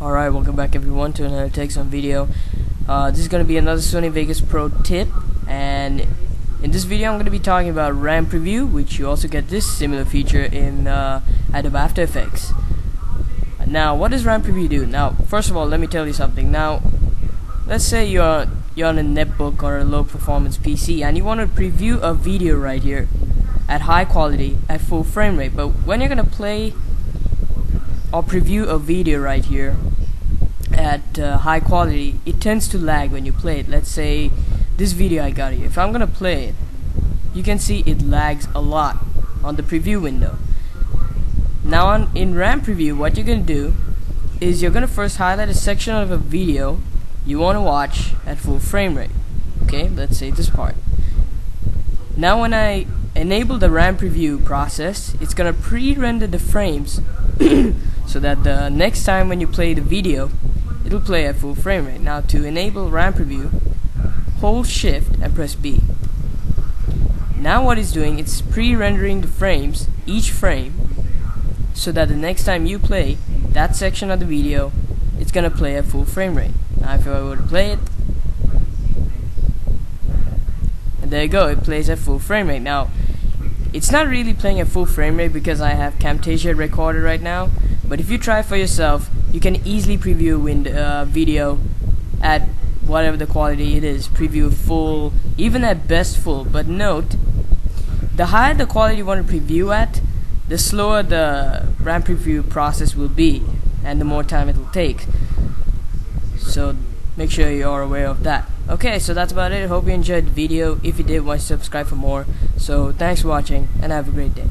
Alright, welcome back everyone to another Techzone video. Uh, this is going to be another Sony Vegas Pro tip and in this video I'm going to be talking about RAM Preview which you also get this similar feature in uh, Adobe After Effects. Now what does RAM Preview do? Now first of all let me tell you something. Now let's say you're, you're on a netbook or a low performance PC and you want to preview a video right here at high quality at full frame rate but when you're going to play or preview a video right here at uh, high quality. It tends to lag when you play it. Let's say this video I got here. If I'm gonna play it you can see it lags a lot on the preview window. Now on in RAM preview what you're gonna do is you're gonna first highlight a section of a video you want to watch at full frame rate. Okay let's say this part. Now when I enable the RAM preview process it's gonna pre-render the frames so that the next time when you play the video it'll play at full frame rate. Now to enable RAM preview hold shift and press B. Now what it's doing it's pre-rendering the frames each frame so that the next time you play that section of the video it's gonna play at full frame rate. Now if I were to play it and there you go it plays at full frame rate. Now it's not really playing at full frame rate because I have Camtasia recorded right now but if you try for yourself you can easily preview a uh, video at whatever the quality it is. Preview full even at best full. But note the higher the quality you want to preview at the slower the RAM preview process will be and the more time it will take. So make sure you're aware of that. Okay so that's about it. Hope you enjoyed the video. If you did why subscribe for more. So thanks for watching and have a great day